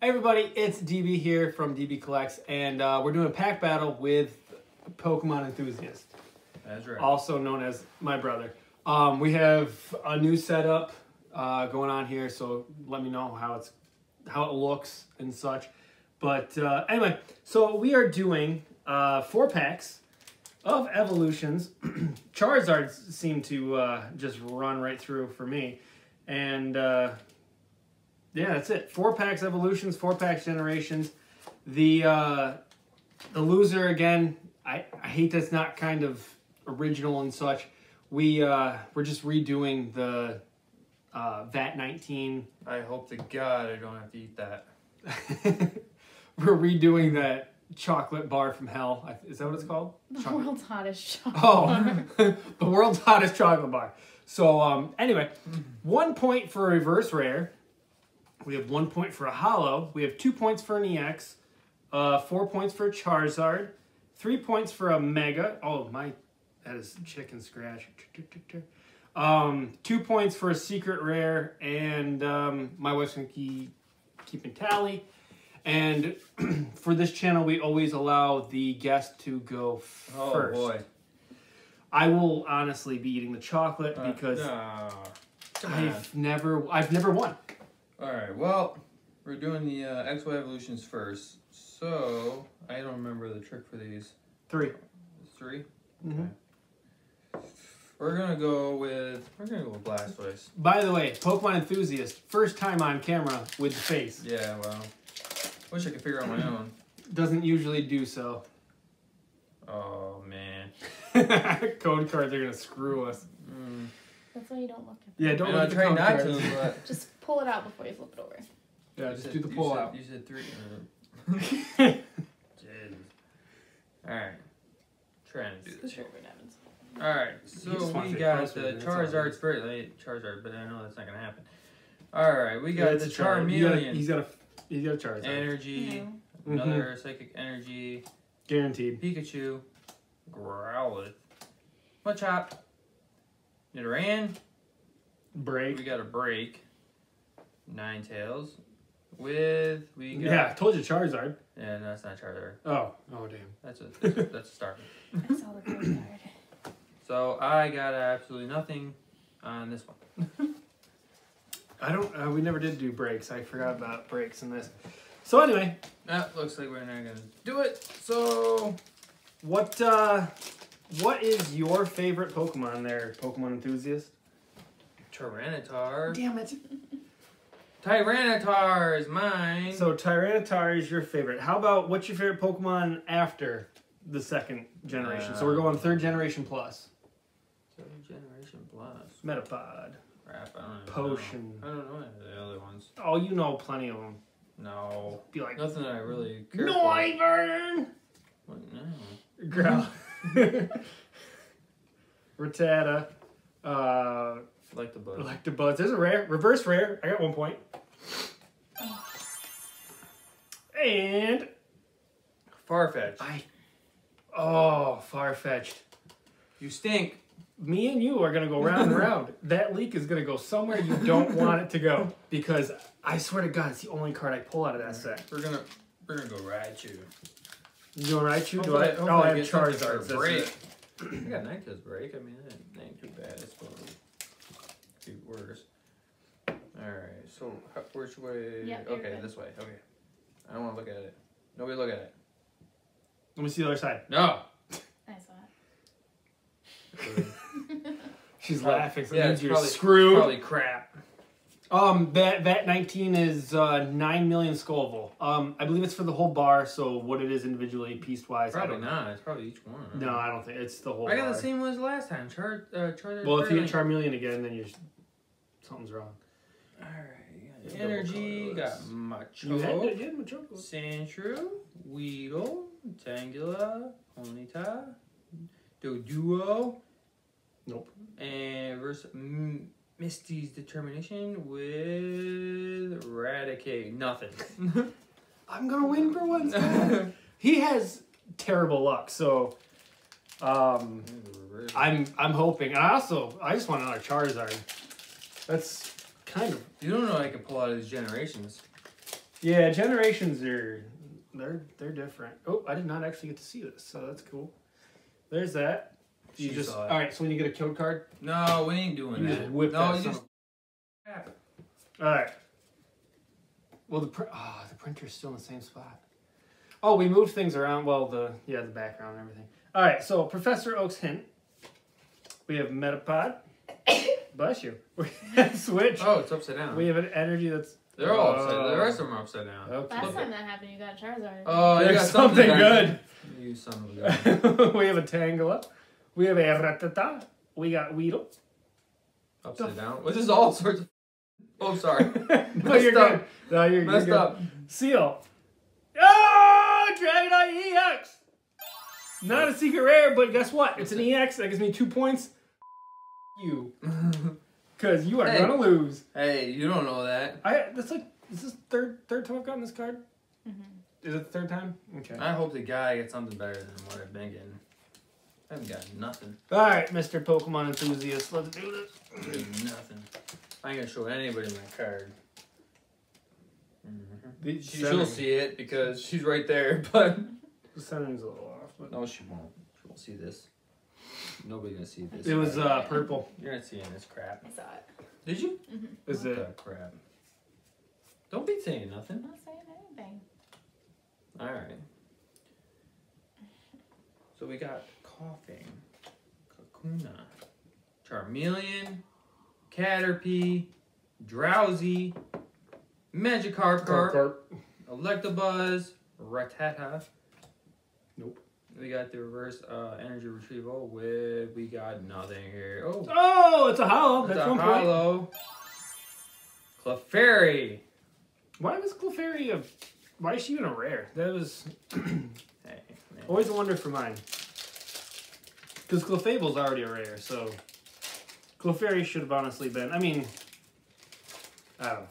Hey everybody, it's DB here from DB Collects, and uh, we're doing a pack battle with Pokemon Enthusiast, That's right. also known as my brother. Um, we have a new setup uh, going on here, so let me know how it's how it looks and such. But uh, anyway, so we are doing uh, four packs of evolutions. Charizards seem to uh, just run right through for me, and uh, yeah, that's it. Four packs evolutions, four packs generations. The uh, the loser again. I, I hate that's not kind of original and such. We uh, we're just redoing the uh, VAT nineteen. I hope to God I don't have to eat that. we're redoing that chocolate bar from hell. Is that what it's called? The Chocolate- world's hottest chocolate. Oh, the world's hottest chocolate bar. So, um, anyway, one point for a reverse rare. We have one point for a holo. We have two points for an EX. Uh, four points for a Charizard. Three points for a Mega. Oh, my, that is chicken scratch. Um, two points for a secret rare, and um, my wife's gonna keep keeping tally. And for this channel, we always allow the guest to go Oh first. boy. I will honestly be eating the chocolate Uh, because on. I've never I've never won. All right. Well, we're doing the uh, XY evolutions first. So I don't remember the trick for these 3 three. Mhm. We're gonna go with we're gonna go with Blastoise. By the way, Pokemon enthusiast, first time on camera with the face. Yeah. Well, wish I could figure out my own. Doesn't usually do so. Oh man. code cards are gonna screw us. Mm. That's why you don't look at Yeah, don't look at the try code not cards. to, but Just pull it out before you flip it over. Yeah, You just said- do the you pull said- out. You said three. uh, All right. Trends. Sure, we're. All right, so we got the that's all. Charizard Spirit Link Charizard, but I know that's not gonna happen. All right, we got it's the a Char- you gotta- Charmeleon He's got a he's got a Charizard. Energy, No. another Psychic Energy, Guaranteed. Pikachu, Growlithe, Machop, Nidoran. Break. We got a Break, Ninetales. with we got Yeah, I told you Charizard. yeah, no, that's not Charizard. Oh, oh damn. That's a that's a, that's a starter. I saw the code card. So I got absolutely nothing on this one. I don't. Uh, we never did do breaks. I forgot about breaks in this. So anyway, That looks like we're not gonna do it. So what uh, what is your favorite Pokemon there, Pokemon enthusiast? Tyranitar. Damn it. Tyranitar is mine. So Tyranitar is your favorite. How about what's your favorite Pokemon after the second generation? so we're uh, going third generation plus. Third generation plus. Metapod. Crap, I don't even Potion. Know. I don't know any of the other ones. Oh, you know plenty of them. No. Be like Nothing that I really care for. Noivern. What? now? Growl. Rattata. Uh, Like the bug. Electabuzz. There's a rare. Reverse rare. I got one point. And Farfetch. I. Oh, far fetched. You stink. Me and you are gonna go round and round. That leak is gonna go somewhere you don't want it to go because I swear to God, it's the only card I pull out of that set. We're gonna we're gonna go Raichu. You doing right? You do I? Oh, I have get something for Charizards. a That's break. I got Ninetales break. I mean, that ain't too bad. It's supposed to be worse. Alright, so which way? Yep, you're okay, good. this way. Okay. I don't want to look at it. Nobody look at it. Let me see the other side. No! I saw it. She's laughing. So yeah, yeah, it's you're probably- screwed. Probably crap. Um, that that 19 is uh, 9 million Scoville. Um, I believe it's for the whole bar, so what it is individually, piece wise, I Probably don't know. It's probably each one. No, I don't think it's the whole I got bar. the same one as last time. Char, uh, Charizard. Well, if you get Burley. Charmeleon again, then you're something's wrong. Alright, you got energy, got colors. Macho, You had, you had Machoke. Sandshrew, Weedle, Tangela, Ponyta, Doduo, Nope. and versus M- Misty's Determination with Eradicate. Nothing. I'm gonna win for once. he has terrible luck, so um, I'm I'm hoping. And I also I just want another Charizard. That's kind of You don't know I can pull out of these generations. Yeah, generations are they're they're different. Oh, I did not actually get to see this, so that's cool. There's that. You She just saw it. all right. So when you get a code card, No, we ain't doing You that. just whip no, that you son just. all right. Well, the pr- ah, the printer's still in the same spot. Oh, we moved things around. Well, the yeah, the background and everything. All right. So Professor Oak's hint. We have Metapod. Bless you. We have Switch. Oh, it's upside down. We have an energy that's. They're all upside. Oh. The rest of them are upside down. Okay. Last time that happened, you got Charizard. Oh, you There's got something something You son of a gun. we have a Tangela. We have a Rattata. We got Weedle. upside down. Well, this is all sorts of. Oh, sorry. no, you're Messed up. good. No, you're, you're Messed good. up. Seel. Oh, Dragonite EX. Not a secret rare, but guess what? It's an EX. That gives me two points. You, because you are Hey. gonna lose. hey, you don't know that. I. That's like. Is this third third time I've gotten this card? Mhm. Is it the third time? Okay. I hope the guy gets something better than what I've been getting. I haven't got nothing. All right, Mr. Pokemon enthusiast. Let's do this. There's nothing. I ain't gonna show anybody my card. Mhm. She, she'll see it because she's right there, but The centering's a little off, but no, she won't. She won't see this. Nobody's gonna see this. it was uh, purple. You're not seeing this crap. I saw it. Did you? Mm -hmm. Is what it? the crap? Don't be saying nothing. I'm not saying anything. All right. So we got Koffing, Kakuna, Charmeleon, Caterpie, Drowzee, Magikarp, Carp. Electabuzz, Rattata. Nope. We got the reverse uh, energy retrieval with we got nothing here. Oh, Oh, it's a holo. it's That's a one point. holo. Clefairy. Why was Clefairy a? Why is she even a rare? That was Hey, man. always a wonder for mine. Because Clefable's already a rare, so Clefairy should have honestly been. I mean, I don't know.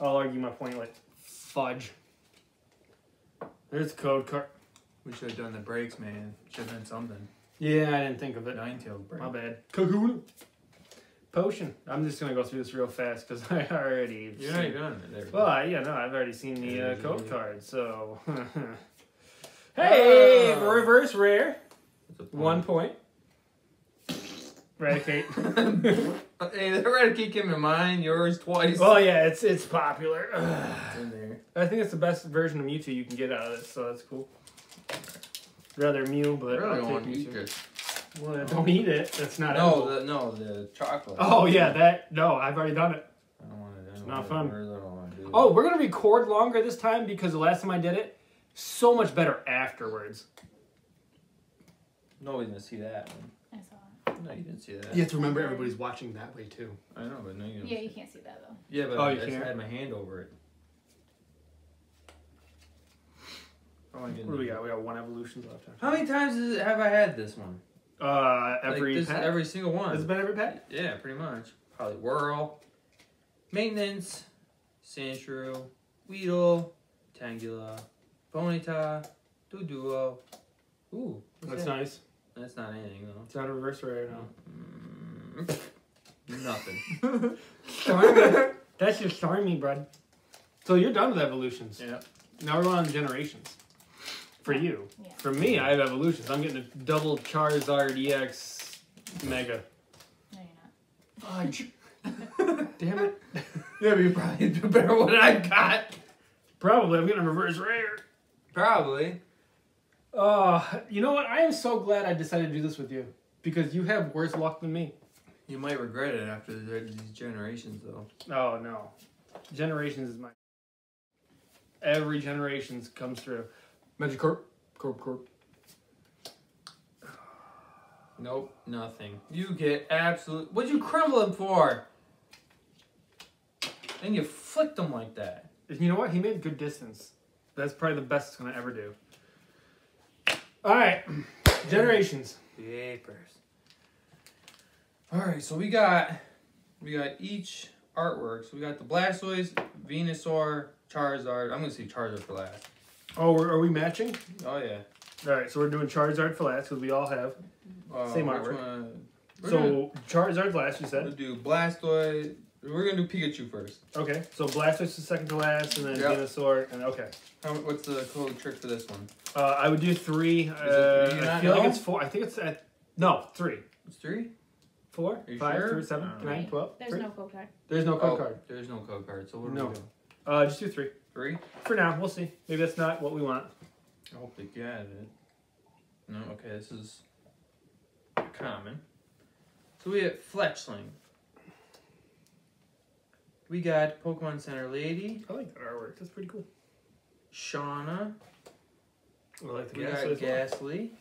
I'll argue my point like fudge. There's code card. We should have done the breaks, man. Should have done something. Yeah, I didn't think of it. Nine tailed break. My bad. Kakuna. Potion. I'm just gonna go through this real fast because I already. You're not on it. There. Well, I, yeah, no, I've already seen the uh, code card, so. hey, Ah. reverse rare, point? one point. Eradicate. hey, the red key came to mine. Yours twice. oh yeah, it's it's popular. It's in there. I think it's the best version of Mewtwo you can get out of this, so that's cool. Rather Mew, I but really I'll don't take want to eat Mewtwo. this. Well, don't eat it. That's not No, edible. the, no, the chocolate. Oh yeah, that no, I've already done it. I don't want to. Do it. It's not fun. I really don't want to do Oh, we're gonna record longer this time because the last time I did it, so much better afterwards. It. Nobody's gonna see that one. I saw it. No, you didn't see that. You have to remember everybody's watching that way too. I know, but no, you don't. Yeah, you can't see that though. Yeah, but Oh, I you just can't? had my hand over it. Oh, I didn't What do we got? We got one evolution left. How many times is it, have I had this one? Uh, every like this, pack. every single one. Has it been every pack? Yeah, pretty much. Probably Whirl, Maintenance, Sandshrew, Weedle, Tangela, Ponyta, Doduo. Ooh, what's That's that? nice. That's not anything though. It's not a reverse rare now. Mm, nothing. Stormy. That's just stormy, bud. So you're done with evolutions. yeah. Now we're going on to generations. For you. Yeah. For me, I have evolutions. I'm getting a double Charizard EX Mega. No, you're not. Fudge. Damn it. Yeah, but you probably do better what I got. Probably. I'm getting a reverse rare. Probably. Uh, you know what? I am so glad I decided to do this with you because you have worse luck than me. You might regret it after these generations, though. Oh no, generations is my. Every generations comes through. Magikarp, Corp, Corp. Corp. Nope, nothing. You get absolute. What'd you crumble him for? And you flicked him like that. You know what? He made good distance. That's probably the best it's gonna ever do. All right, generations. Papers. All right, so we got we got each artwork. So we got the Blastoise, Venusaur, Charizard. I'm gonna say Charizard for last. Oh, we're, are we matching? Oh yeah. All right, so we're doing Charizard for last because we all have. Uh, Same artwork. one? We're gonna- So Charizard last, you We'll said. do Blastoise, We're gonna do Pikachu first. Okay, so Blastoise is second to last, and then Yep. Venusaur, and okay. How, what's the cool trick for this one? Uh, I would do three. Uh, three? I not feel like it's four. I think it's at no three, It's three. four, five, sure? three, seven. There's three? no code card. There's no code oh, card. There's no code card. So what are No. we doing? Uh, just do three Three. for now. We'll see. Maybe that's not what we want. I hope they get it. No, okay, this is common. So we have Fletchling. We got Pokemon Center Lady, I like that artwork. That's pretty cool. Shauna. I like the We gas. got as well. Gastly,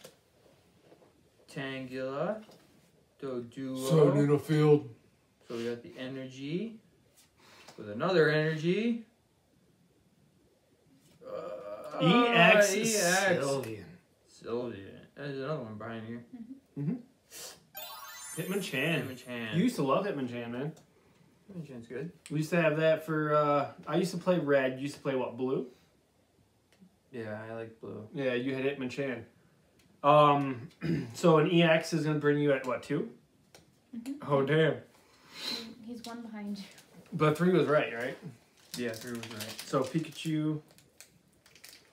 Tangela, Doduo. field. So we got the energy with another energy. Uh, EX, EX. Sylveon. Sylvia. There's another one behind here. Hitmonchan. Hitmonchan. You used to love Hitmonchan, man. Hitmonchan's good. We used to have that for. Uh, I used to play red. You used to play what? Blue. Yeah, I like blue. Yeah, you had Hitmonchan. Um, so an EX is gonna bring you at what 2 Mhm. Oh damn! He's one behind you. But three was right, right? Yeah, three was right. So Pikachu.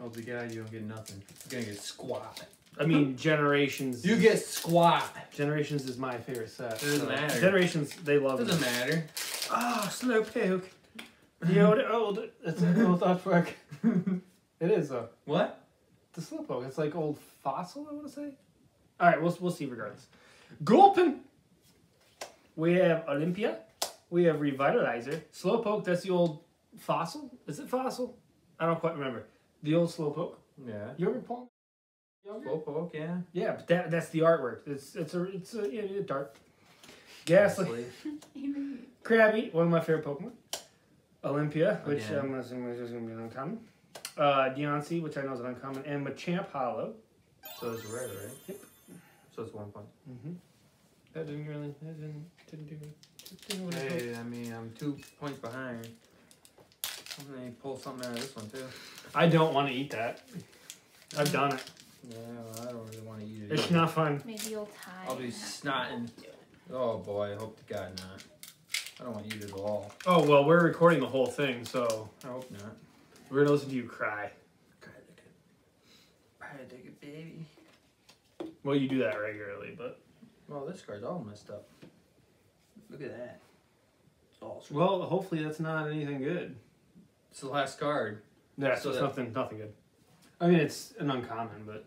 Oh, the guy, you don't get nothing. You're gonna get squat. I mean, Generations. You get squat. Generations is my favorite set. Doesn't so- matter. Generations, they love it. Doesn't it. matter. Ah, Slowpoke. The old, old, it's an old artwork. It is though. What? The Slowpoke. It's like old fossil. I want to say. All right, we'll we'll see regardless. Gulpin. We have Olympia. We have Revitalizer. Slowpoke. That's the old fossil. Is it fossil? I don't quite remember. The old Slowpoke. Yeah. You ever pull? Younger? Slowpoke, yeah. Yeah, but that that's the artwork. It's it's a it's a yeah, it's dark. Gastly. Krabby, one of my favorite Pokemon. Olympia, which Again. I'm assuming is going to be an uncommon. Uh, Deontay, which I know is an uncommon, and Machamp Holo. So it's red, right? Yep. So it's one point. Mm-hmm. That didn't really, that didn't, didn't do didn't really help. Hey, I mean, I'm two points behind. I'm gonna pull something out of this one too. I don't want to eat that. I've done it. Yeah, well, I don't really want to eat it. It's either. not fun. Maybe you'll tie. I'll be and snotting. not do it. Oh boy, I hope to God not. I don't want to eat it at all. Oh well, we're recording the whole thing, so I hope not. We're gonna listen to you cry. Cry like a, cry like a baby. Well, you do that regularly, but Well, this card's all messed up. Look at that. It's all screwed. well, hopefully that's not anything good. It's the last card. Yeah, So so it's that- nothing, nothing good. I mean, it's an uncommon, but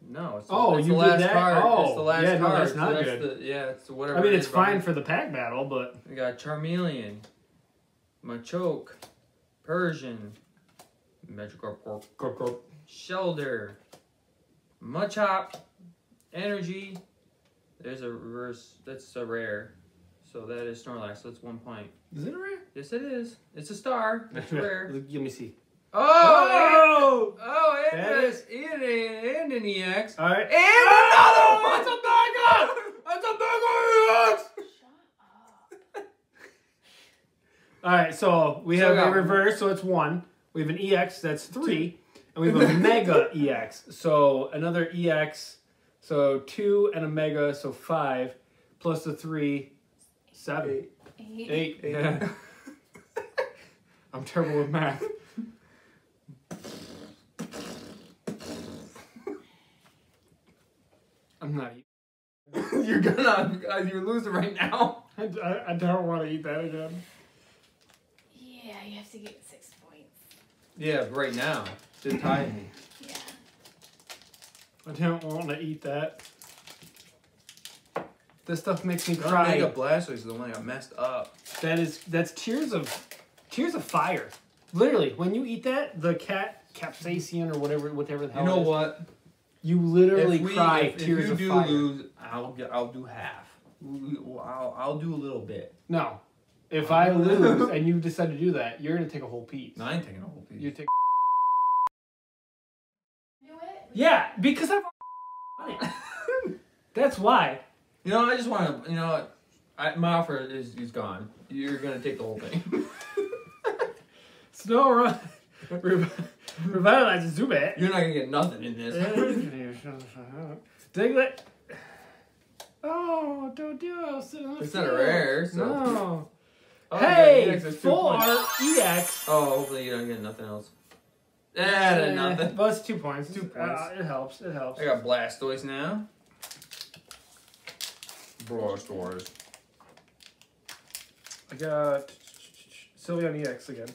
No, it's the, Oh, it's you the did last that? card. Oh, it's the oh, last yeah, no, card. that's so not that's good. The, yeah, it's whatever. I mean, it it's is, fine for the pack battle, but We got Charmeleon, Machoke, Persian, Magikarp, Shellder, Machop, Energy. There's a reverse. That's a rare. So that is Snorlax. So that's one point. is it a rare? Yes, it is. It's a star. It's rare. Let me see. Oh! Oh! Oh, and, That a- is- and, and an EX. All right. And oh! another one! It's a mega! It's a mega EX! Shut up. All right. So we So have a got- reverse, so it's one. We have an EX, that's three, and we have a Mega EX. So another EX, so two and a Mega, so five, plus the three, seven, Eight. eight. Yeah. I'm terrible with math. I'm not. eating- you're gonna, uh, you're losing right now. I, I, I don't want to eat that again. Yeah, you have to get six points. Yeah, right now. To tie me. Yeah. I don't want to eat that. This stuff makes me cry. Mega cry. Blastoise is the one that got messed up. That is that's tears of tears of fire. Literally, when you eat that, the cat capsaicin or whatever whatever the hell. You know it is, what? You literally if we, cry if, if tears you of do fire. lose, I'll get, I'll do half. I'll, I'll do a little bit. No. If I lose and you decide to do that, you're gonna take a whole piece. No, I ain't taking a whole piece. You take Do it? Yeah, because I've That's why. You know, I just want to. You know. I, my offer is is gone. You're gonna take the whole thing. Snow run rev- revitalizes Zubat. You're not gonna get nothing in this. Diglett. Oh, don't do it. It's not a rare, so- No. Oh, hey, EX is two full art EX. Oh, hopefully you don't get nothing else. Eh, nothing. Well, it's two points. Two Uh, points. it helps. It helps. I got Blastoise now. Blastoise. I got Sylveon EX again.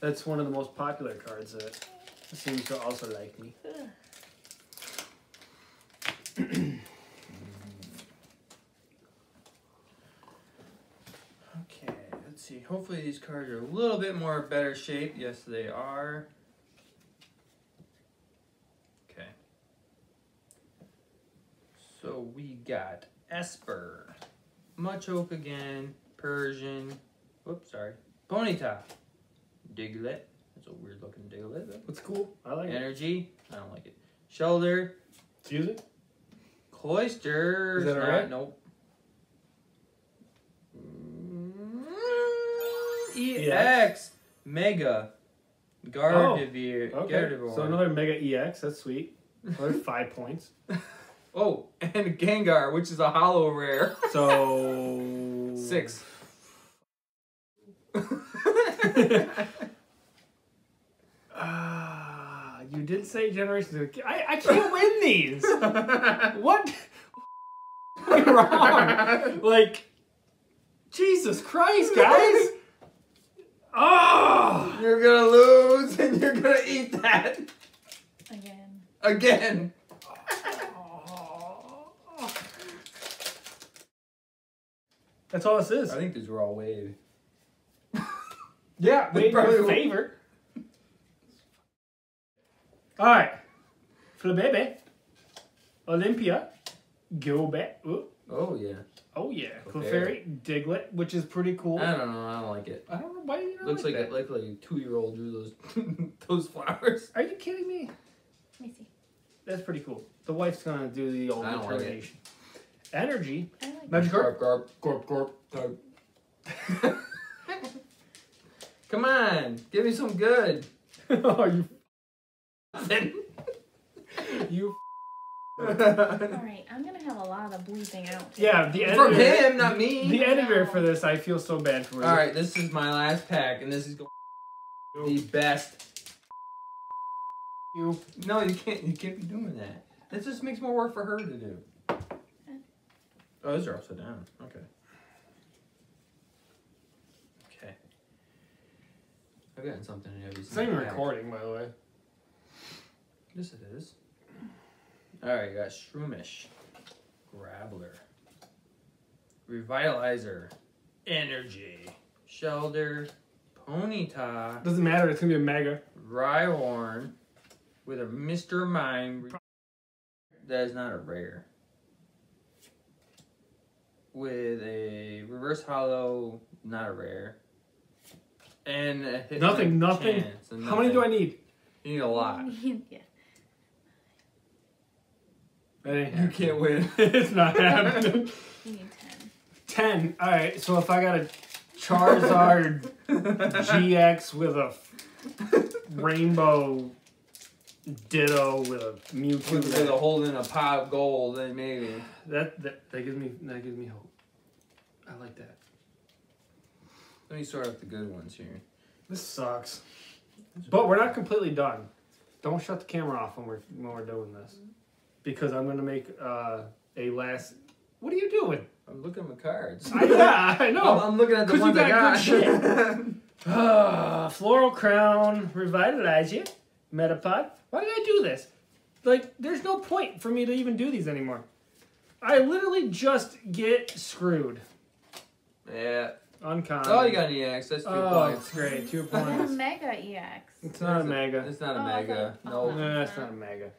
That's one of the most popular cards that seems to also like me. Okay, let's see. Hopefully these cards are a little bit more better shape. Yes, they are. Okay. So we got Esper, Machoke again, Persian. Whoops, sorry. Ponyta, Diglett. That's a weird looking Diglett. though. What's cool? I like it. Energy. I don't like it. Shoulder. Excuse me? Cloyster. Is that alright? Nope. EX. Mega. Gardevoir. Okay. Gardevoir. So another Mega EX. That's sweet. Another five points. Oh, and Gengar, which is a holo rare. So Six. Ah, you did say generations. I, I can't win these. what? Wrong? Like, Jesus Christ, guys! Oh, You're gonna lose and you're gonna eat that Again. again. That's all this is. I think these were all wave. Yeah, They made probably your will. favor. All right, Flabebe, Olympia, Gilbert. Ooh, Oh yeah. Oh yeah, Clefairy. Clefairy, Diglett, which is pretty cool. I don't know. I don't like it. I don't know why you don't Looks like, like a, that. like like a two year old drew those those flowers. Are you kidding me? Let me see. That's pretty cool. The wife's gonna do the old I don't like Energy, I like Magikarp. Garp, Gorp, gorp. garp. Come on, give me some good. oh, you, you. Alright, I'm gonna have a lot of bleeping out. Yeah, the From editor. him, not me. The editor for this, I feel so bad for. All right, this is my last pack, and this is going to be the best. you. No, you can't. You can't be doing that. This just makes more work for her to do. Oh, those are upside down. Okay. Okay. I've gotten something in every It's not even recording, by the way. Yes, it is. All right, you got Shroomish, Graveler, Revitalizer, Energy, Shellder, Ponyta, Doesn't matter. It's gonna be a mega. Rhyhorn, with a Mr. Mime. That is not a rare. With a Reverse Holo, not a rare. And a Hitmonchan, Nothing, nothing. How many do I need? You need a lot. yeah. That ain't You can't win. it's not happening. You need ten. Ten. All right. So if I got a Charizard GX with a rainbow Ditto with a Mewtwo, with, with a hole in a pot of gold, then maybe. that, that that gives me that gives me hope. I like that. Let me sort out the good ones here. This sucks, but we're not completely done. Don't shut the camera off when we're when we're doing this, because I'm gonna make uh, a last. What are you doing? I'm looking at my cards. I, yeah, I I'm, know. I'm looking at the 'Cause you ones I got got. good Ah, Floral Crown, Revitalize You, Metapod. Why did I do this? Like, there's no point for me to even do these anymore. I literally just get screwed. yeah. Uncommon. Oh, you got an EX. That's two Oh, points. it's great. Two points. It's a Mega EX. It's not a mega. It's not a Oh, mega. thought- No. oh. No, it's not a mega.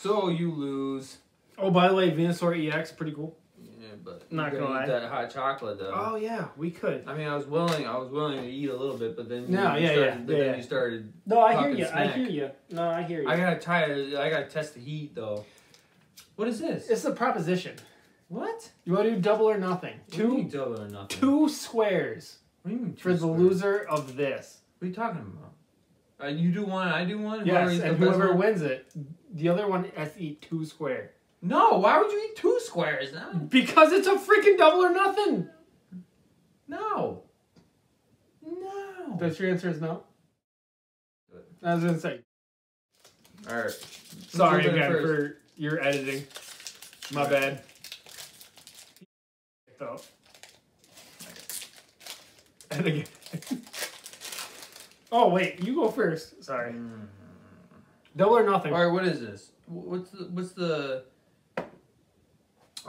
So you lose. Oh, by the way, Venusaur EX, pretty cool. Yeah, but Not gonna gotta eat lie. that hot chocolate though. Oh, yeah, we could. I mean, I was willing. I was willing to eat a little bit, but then No, you yeah, started, yeah, But yeah, then yeah. you started. No, I hear Fucking you. I hear you. No, I hear you. I gotta try. it. I gotta test the heat though. What is this? It's a proposition. what? You want to do double or nothing? What do you mean Two, double or nothing? two squares What do you mean for two the loser of this. What are you talking about? Uh, you do one, I do one. Yes, Whoever and whoever wins it, the other one has to eat two square. No, why would you eat two squares? No, Because it's a freaking double or nothing. no. No. That's your answer is no. I was gonna say. All right. Sorry again first? for your editing. My bad. Though. And again. oh wait, you go first. Sorry. Mm. Double or nothing. All right. What is this? What's the what's the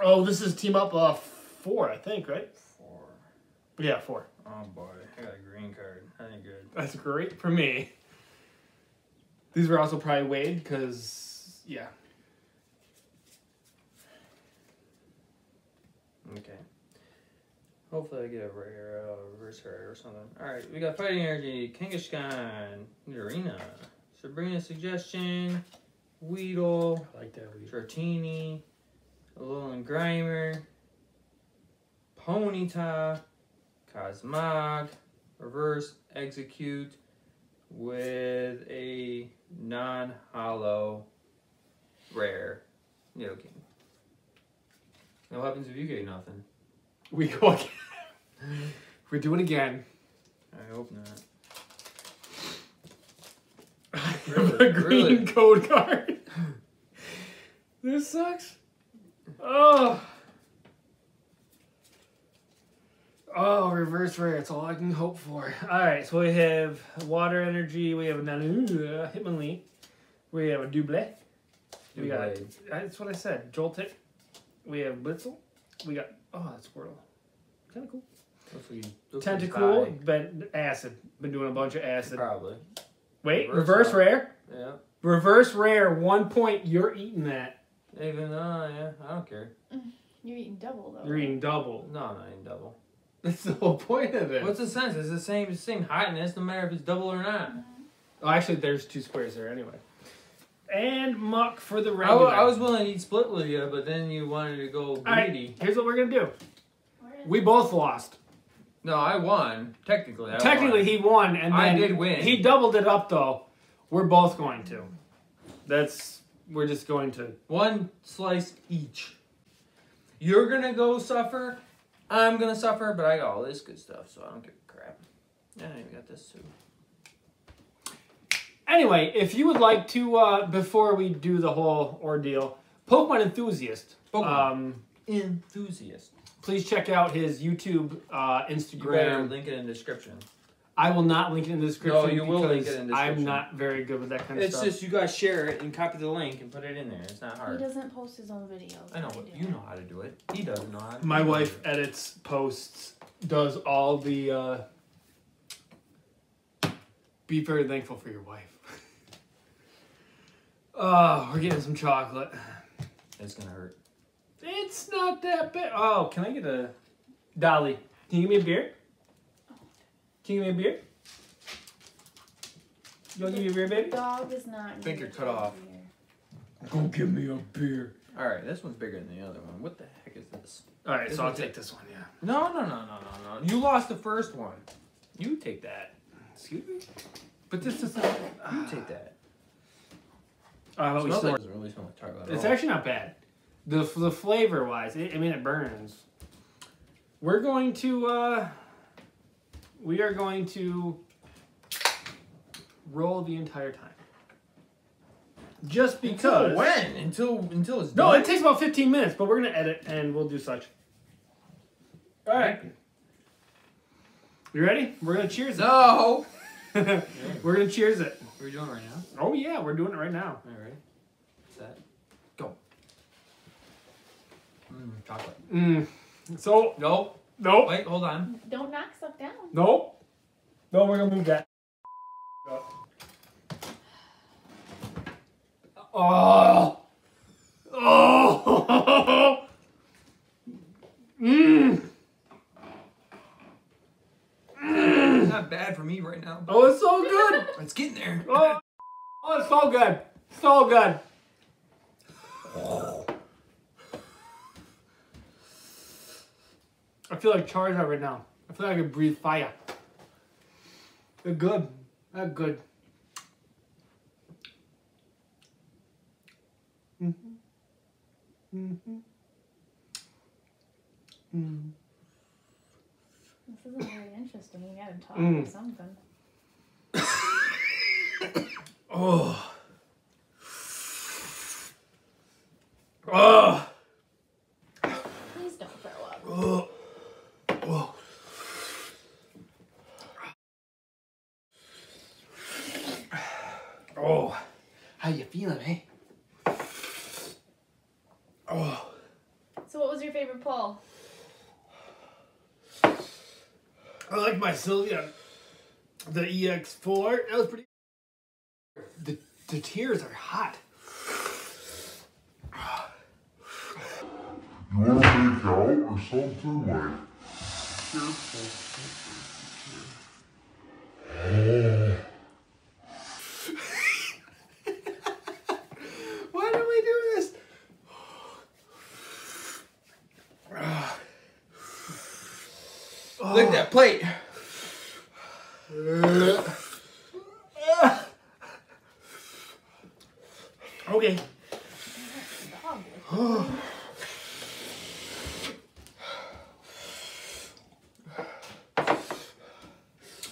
Oh, this is team up uh four, I think, right? four? Yeah, four. Oh boy, I got a green card. That ain't good. That's great for me. These were also probably weighed because yeah. Okay. Hopefully I get a rare, uh, reverse rare or something. Alright, we got Fighting Energy, Kangaskhan, Nidorina, Sabrina Suggestion, Weedle, I like that. We Dratini, Alolan Grimer, Ponyta, Cosmog, Reverse Execute with a non holo rare Nidoking. What happens if you get nothing? we go again. We're doing it again. I hope not. a green Really? code card. this sucks. Oh. Oh, reverse rare. It's all I can hope for. All right, so we have water energy. We have a Nanu, uh, Hitmonlee. We have a Double. We got. That's what I said. Joltik. We have Blitzle. We got. Oh, that's Squirtle. Kind of cool. Looks like he- looks like he's Tentacool. Acid. Been doing a bunch of acid. Probably. Wait, Reverse reverse rare. rare. Yeah. Reverse rare, one point. You're eating that. Even though, yeah, I don't care. You're eating double though. You're eating double. No, I'm not eating double. That's the whole point of it. What's the sense? It's the same same hotness, no matter if it's double or not. Mm-hmm. Oh, actually, there's two squares there anyway. And muck for the I, regular. wa- I was willing to eat split with you, but then you wanted to go All right, greedy. here's what we're gonna do. We both lost. No, I won. Technically, I Technically, won. he won, and I did win. He doubled it up though. We're both going to. That's we're just going to. one slice each. You're gonna go suffer. I'm gonna suffer, but I got all this good stuff, so I don't give a crap. Yeah, I even got this too. Anyway, if you would like to, uh, before we do the whole ordeal, Pokemon enthusiast. Pokemon. Um, Enthusiast. Please check out his YouTube, uh, You Instagram. link it in the description. I will not link it in the description. No, you will link it in the I'm not very good with that kind of It's stuff. It's just you guys share it and copy the link and put it in there. It's not hard. He doesn't post his own videos. I know, but you know how to do it. He doesn't know how to. My you know how to wife it. edits posts, does all the. Uh, be very thankful for your wife. Oh, we're getting some chocolate. It's gonna hurt. It's not that bad. Oh, can I get a Dolly? Can you give me a beer? Can you give me a beer? You want to give me a beer, baby? Dog is not. I think you're cut off. beer. Go give me a beer. All right, this one's bigger than the other one. What the heck is this? All right, This so I'll take it. this one. Yeah. No, no, no, no, no, no. You lost the first one. You take that. Excuse me. But this is. You take that. Uh, but we Smells like- doesn't really smell like chocolate. at It's all. actually not bad. The the flavor wise, it, I mean, it burns. We're going to. uh We are going to roll the entire time. Just because. Until when? Until until it's done. No, done. it takes about 15 minutes, but we're gonna edit and we'll do such. All right. You ready? We're gonna cheers it. No. we're gonna cheers it. What are we doing right now? Oh yeah, we're doing it right now. All right. Set. Go. Chocolate. Mm. So No. nope, Wait, hold on. Don't knock stuff down. nope. No, we're gonna move that. Oh. Oh. Mmm. It's not bad for me right now. Oh, it's so good. It's getting there. Oh, oh it's so good. So good. I feel like Charizard right now. I feel like I can breathe fire. They're good. They're good. Mm-hmm. Mm-hmm. Mm. This isn't very interesting. You gotta talk Mm. or something. Oh. Oh. Please don't throw up. Oh. Oh. How you feeling, eh? Oh. So, what was your favorite pull? I like my Sylvia. The EX4. That was pretty. The, the tears are hot. You want to make out or something? Like, Why do we do this? Look at that plate. Okay.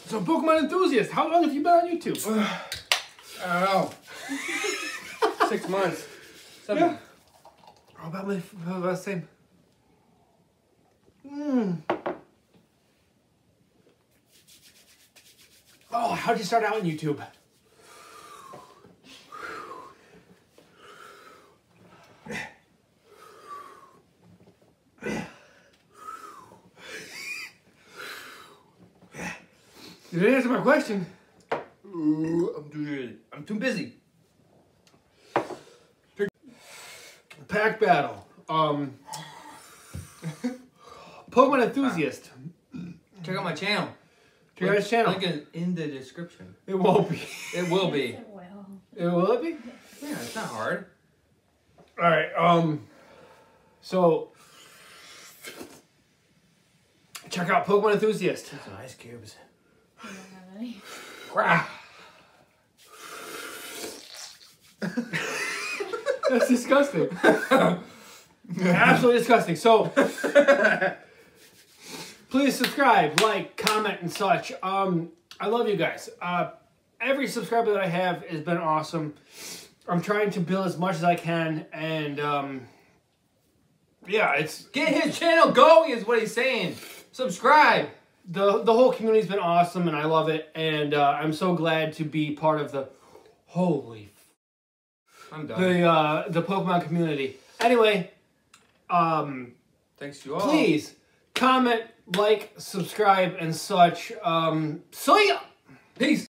So, Pokemon enthusiast, how long have you been on YouTube? I don't know. Six months. Seven. Yeah. Oh, about my about the same. Mm. Oh, how'd you start out on YouTube? You didn't answer my question. Ooh, I'm too, I'm too busy. Pack battle. Um, Pokemon enthusiast. Check out my channel. Check out his channel. Link in the description. It won't be. It will be. It will. It will it be? Yeah, it's not hard. All right. Um. So check out Pokemon enthusiast. Some ice cubes. I don't have any. That's disgusting. Absolutely disgusting. So please subscribe, like, comment, and such. Um, I love you guys. Uh, every subscriber that I have has been awesome. I'm trying to build as much as I can, and um, yeah, it's Get his channel going is what he's saying. Subscribe. the the whole community's been awesome, and I love it. And uh, I'm so glad to be part of the holy I'm done. the uh, the Pokemon community. Anyway, um, Thanks to you all. please comment, like, subscribe, and such. Um, so yeah. Peace.